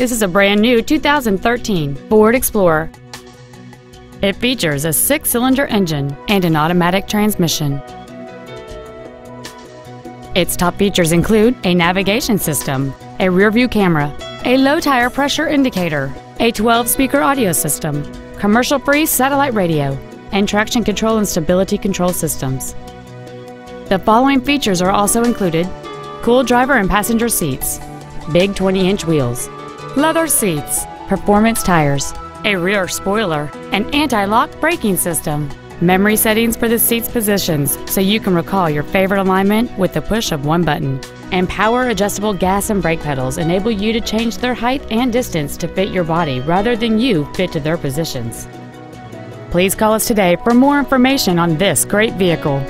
This is a brand new 2013 Ford Explorer. It features a six-cylinder engine and an automatic transmission. Its top features include a navigation system, a rear-view camera, a low-tire pressure indicator, a 12-speaker audio system, commercial-free satellite radio, and traction control and stability control systems. The following features are also included cool driver and passenger seats, big 20 inch wheels, leather seats, performance tires, a rear spoiler, an anti lock braking system, memory settings for the seat's positions so you can recall your favorite alignment with the push of one button, and power adjustable gas and brake pedals enable you to change their height and distance to fit your body rather than you fit to their positions. Please call us today for more information on this great vehicle.